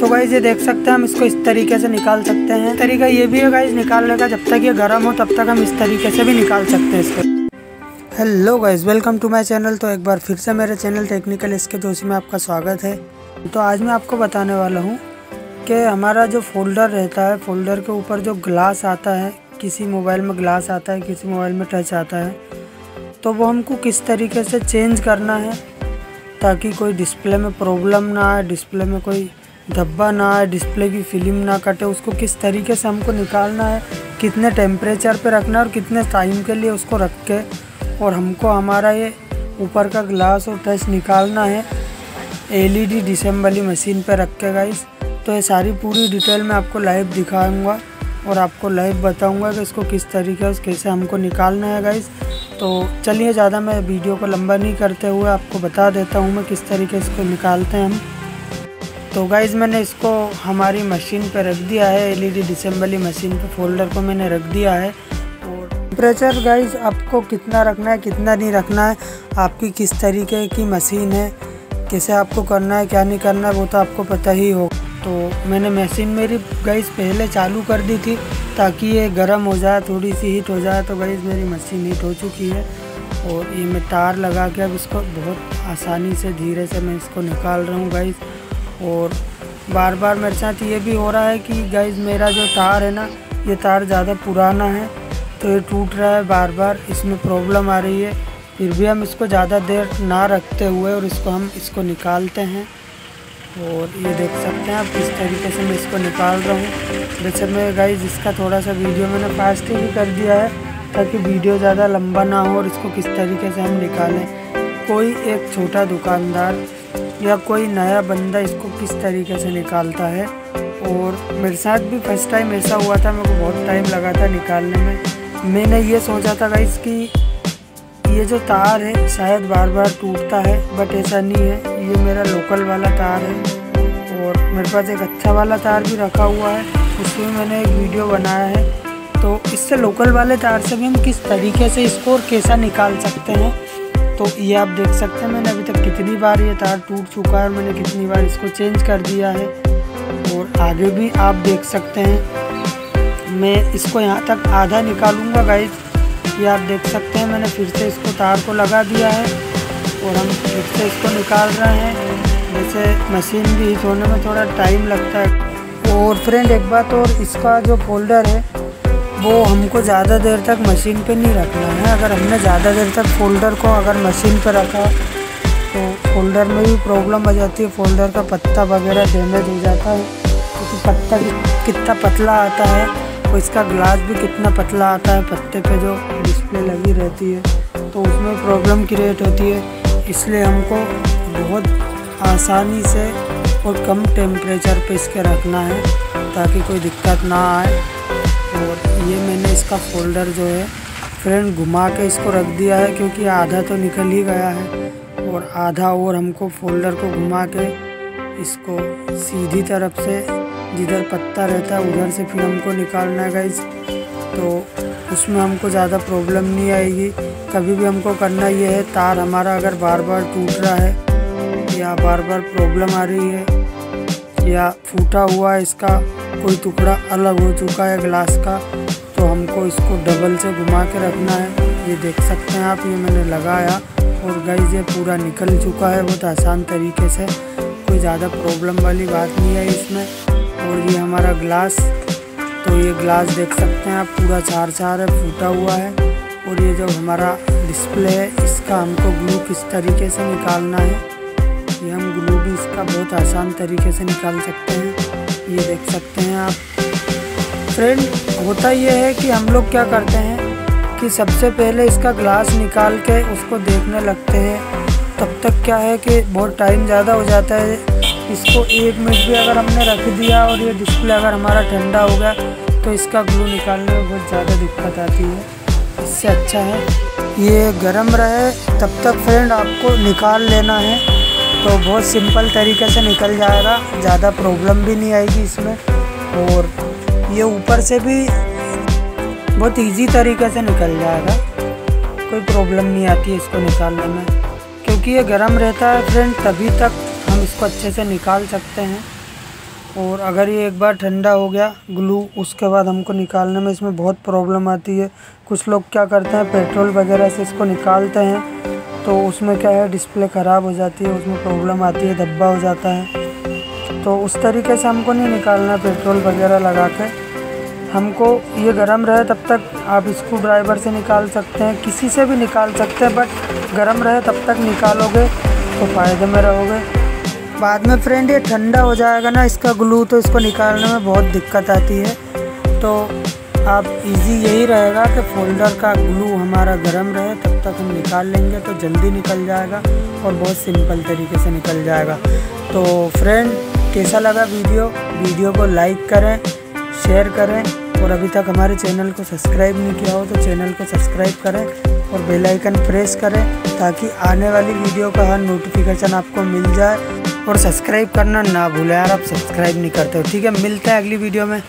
तो गाइज़ ये देख सकते हैं, हम इसको इस तरीके से निकाल सकते हैं। तरीका ये भी है गाइज़ निकालने का जब तक ये गर्म हो, तब तक हम इस तरीके से भी निकाल सकते हैं इसको। Hello guys welcome to my channel तो एक बार फिर से मेरे चैनल टेक्निकल इसके जोशी में आपका स्वागत है। तो आज मैं आपको बताने वाला हूँ कि हमारा जो फोल्डर रहता है फोल्डर के ऊपर जो ग्लास आता है, किसी मोबाइल में ग्लास आता है, किसी मोबाइल में टच आता है तो वो हमको किस तरीके से चेंज करना है, ताकि कोई डिस्प्ले में प्रॉब्लम ना आए डिस्प्ले में कोई धब्बा ना आए डिस्प्ले की फ़िल्म ना कटे, उसको किस तरीके से हमको निकालना है, कितने टेम्परेचर पे रखना है और कितने टाइम के लिए उसको रख के और हमको हमारा ये ऊपर का ग्लास और टच निकालना है। एलईडी डिसेंबली मशीन पे रख के गाइस तो ये सारी पूरी डिटेल में आपको लाइव दिखाऊँगा और आपको लाइव बताऊँगा कि इसको किस तरीके से, कैसे हमको निकालना है गाइस तो चलिए, ज़्यादा मैं वीडियो को लंबा नहीं करते हुए आपको बता देता हूँ मैं किस तरीके इसको निकालते हैं हम। तो गाइज़ मैंने इसको हमारी मशीन पर रख दिया है एलईडी डिसेंबली मशीन पे फोल्डर को मैंने रख दिया है। और टेम्परेचर गाइज़ आपको कितना रखना है, कितना नहीं रखना है, आपकी किस तरीके की मशीन है, कैसे आपको करना है, क्या नहीं करना है, वो तो आपको पता ही हो। तो मैंने मशीन मेरी गाइज़ पहले चालू कर दी थी, ताकि ये गर्म हो जाए, थोड़ी सी हीट हो जाए तो गाइज़ मेरी मशीन हीट हो चुकी है। और ये मैं तार लगा के अब इसको बहुत आसानी से, धीरे से मैं इसको निकाल रहा हूँ गाइज़ और बार बार मेरे साथ ये भी हो रहा है कि गाइज़ मेरा जो तार है ना, ये तार ज़्यादा पुराना है तो ये टूट रहा है बार बार इसमें प्रॉब्लम आ रही है। फिर भी हम इसको ज़्यादा देर ना रखते हुए और इसको हम इसको निकालते हैं। और ये देख सकते हैं आप किस तरीके से मैं इसको निकाल रहा हूँ। वैसे मैं गाइज़ इसका थोड़ा सा वीडियो मैंने फास्ट ही कर दिया है, ताकि वीडियो ज़्यादा लंबा ना हो और इसको किस तरीके से हम निकालें। कोई एक छोटा दुकानदार या कोई नया बंदा इसको किस तरीके से निकालता है? और मेरे साथ भी फ़र्स्ट टाइम ऐसा हुआ था, मेरे को बहुत टाइम लगा था निकालने में। मैंने ये सोचा था गाइस कि ये जो तार है, शायद बार बार टूटता है बट ऐसा नहीं है। ये मेरा लोकल वाला तार है और मेरे पास एक अच्छा वाला तार भी रखा हुआ है। उसमें मैंने एक वीडियो बनाया है। तो इससे लोकल वाले तार से भी हम किस तरीके से इसको और कैसा निकाल सकते हैं? तो ये आप देख सकते हैं मैंने अभी तक कितनी बार ये तार टूट चुका है और मैंने कितनी बार इसको चेंज कर दिया है। और आगे भी आप देख सकते हैं। मैं इसको यहाँ तक आधा निकालूँगा गाइज़ ये आप देख सकते हैं, मैंने फिर से इसको तार को लगा दिया है और हम फिर से इसको निकाल रहे हैं। जैसे मशीन भी हीट होने में थोड़ा टाइम लगता है। और फ्रेंड एक बात और, इसका जो फोल्डर है वो हमको ज़्यादा देर तक मशीन पे नहीं रखना है। अगर हमने ज़्यादा देर तक फोल्डर को अगर मशीन पे रखा तो फोल्डर में भी प्रॉब्लम आ जाती है। फोल्डर का पत्ता वगैरह डैमेज हो जाता है। क्योंकि तो पत्ता कितना पतला आता है और तो इसका ग्लास भी कितना पतला आता है, पत्ते पे जो डिस्प्ले लगी रहती है तो उसमें प्रॉब्लम क्रिएट होती है। इसलिए हमको बहुत आसानी से और कम टेम्परेचर पे इसके रखना है, ताकि कोई दिक्कत ना आए और ये मैंने इसका फोल्डर जो है फ्रेंड घुमा के इसको रख दिया है क्योंकि आधा तो निकल ही गया है और आधा और हमको फोल्डर को घुमा के इसको सीधी तरफ़ से जिधर पत्ता रहता है उधर से फिर हमको निकालना है गाइज़ तो उसमें हमको ज़्यादा प्रॉब्लम नहीं आएगी। कभी भी हमको करना ये है, तार हमारा अगर बार बार टूट रहा है या बार बार प्रॉब्लम आ रही है या फूटा हुआ इसका कोई टुकड़ा अलग हो चुका है ग्लास का तो हमको इसको डबल से घुमा के रखना है। ये देख सकते हैं आप, ये मैंने लगाया और गाइज़ ये पूरा निकल चुका है बहुत आसान तरीके से। कोई ज़्यादा प्रॉब्लम वाली बात नहीं है इसमें। और ये हमारा ग्लास तो ये ग्लास देख सकते हैं आप, पूरा चार चार है, फूटा हुआ है। और ये जो हमारा डिस्प्ले है, इसका हमको ग्लू किस तरीके से निकालना है, ये हम ग्लू भी इसका बहुत आसान तरीके से निकाल सकते हैं। ये देख सकते हैं आप। फ्रेंड होता ये है कि हम लोग क्या करते हैं कि सबसे पहले इसका ग्लास निकाल के उसको देखने लगते हैं। तब तक क्या है कि बहुत टाइम ज़्यादा हो जाता है। इसको एक मिनट भी अगर हमने रख दिया और ये डिस्प्ले अगर हमारा ठंडा हो गया तो इसका ग्लू निकालने में बहुत ज़्यादा दिक्कत आती है। इससे अच्छा है, ये गर्म रहे, तब तक फ्रेंड आपको निकाल लेना है। तो बहुत सिंपल तरीके से निकल जाएगा, ज़्यादा प्रॉब्लम भी नहीं आएगी इसमें। और ये ऊपर से भी बहुत इजी तरीके से निकल जाएगा। कोई प्रॉब्लम नहीं आती इसको निकालने में। क्योंकि ये गर्म रहता है फ्रेंड तभी तक हम इसको अच्छे से निकाल सकते हैं। और अगर ये एक बार ठंडा हो गया ग्लू उसके बाद हमको निकालने में इसमें बहुत प्रॉब्लम आती है। कुछ लोग क्या करते हैं पेट्रोल वगैरह से इसको निकालते हैं तो उसमें क्या है डिस्प्ले ख़राब हो जाती है, उसमें प्रॉब्लम आती है, धब्बा हो जाता है। तो उस तरीके से हमको नहीं निकालना पेट्रोल वगैरह लगा के हमको ये गर्म रहे तब तक आप स्क्रू ड्राइवर से निकाल सकते हैं, किसी से भी निकाल सकते हैं, बट गर्म रहे तब तक निकालोगे तो फ़ायदे में रहोगे। बाद में फ्रेंड ये ठंडा हो जाएगा ना, इसका ग्लू तो इसको निकालने में बहुत दिक्कत आती है। तो आप इजी यही रहेगा कि फोल्डर का ग्लू हमारा गर्म रहे, तब तक हम निकाल लेंगे तो जल्दी निकल जाएगा और बहुत सिंपल तरीके से निकल जाएगा। तो फ्रेंड कैसा लगा वीडियो? वीडियो को लाइक करें शेयर करें और अभी तक हमारे चैनल को सब्सक्राइब नहीं किया हो तो चैनल को सब्सक्राइब करें और बेल आइकन प्रेस करें ताकि आने वाली वीडियो का हर नोटिफिकेशन आपको मिल जाए और सब्सक्राइब करना ना भूलें यार, आप सब्सक्राइब नहीं करते हो। ठीक है, मिलते हैं अगली वीडियो में।